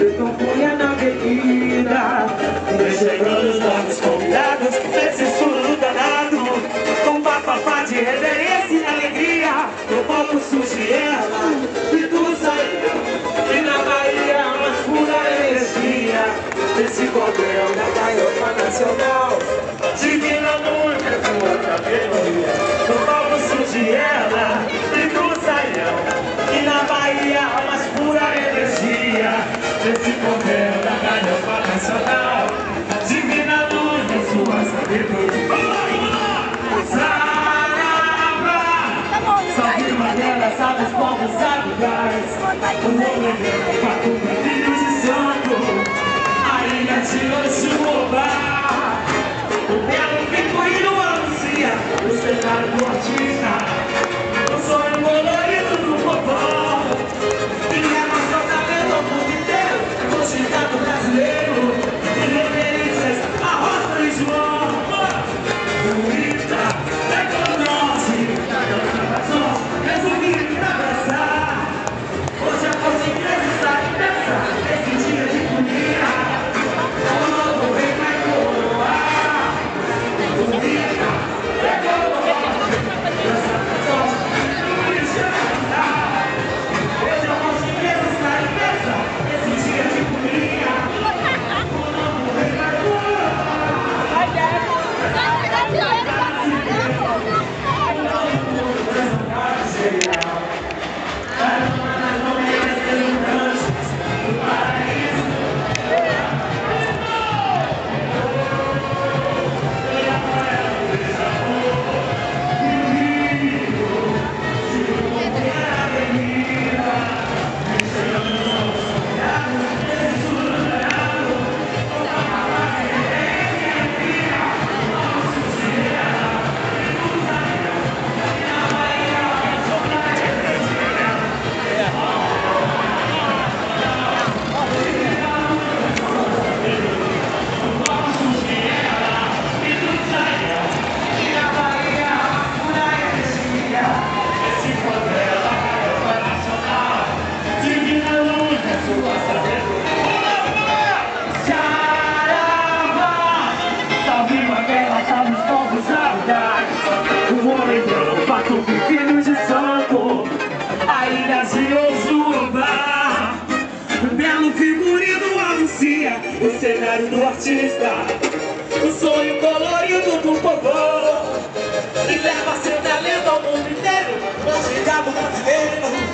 Yo soy una querida maneira, sabe os povos, sabe o gás é Filhos de Santo. A ilha de Anchiobá O belo que e não anuncia. O cenário do artista. brasileiro É um belo figurino anuncia o cenário do artista. O sonho colorido do povo. E leva seu talento ao mundo inteiro. Não chegava brasileiro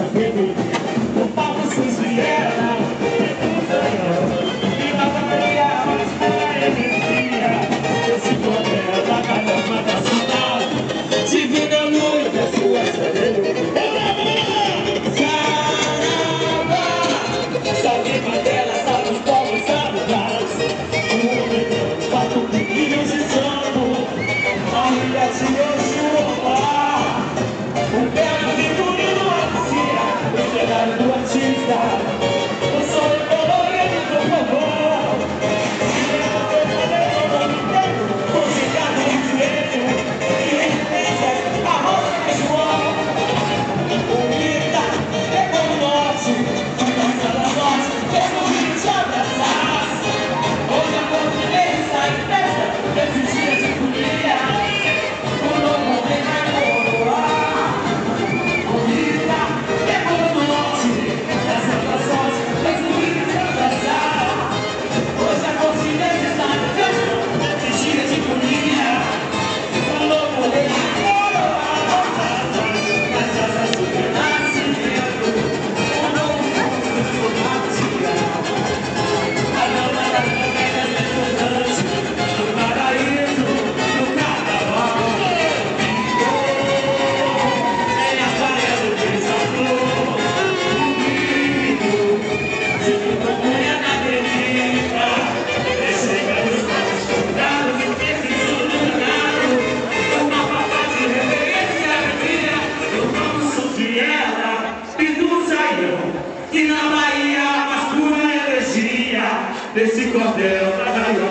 Gracias. E na Bahia, a masculina energia desse cordel trabalhou.